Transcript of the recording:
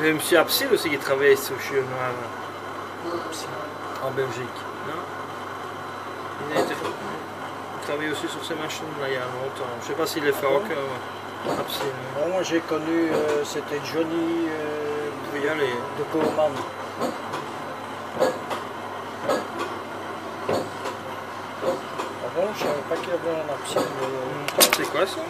Il y avait M. Absil aussi qui travaillait sur le chemin en Belgique. Il, était... travaillait aussi sur ces machines-là il y a longtemps. Je ne sais pas s'il est fait ah encore. Absil. Bon, moi j'ai connu, euh, c'était Johnny euh, de Coleman. Ah bon, je savais pas qu'il y avait un absinthe. euh, C'est quoi ça?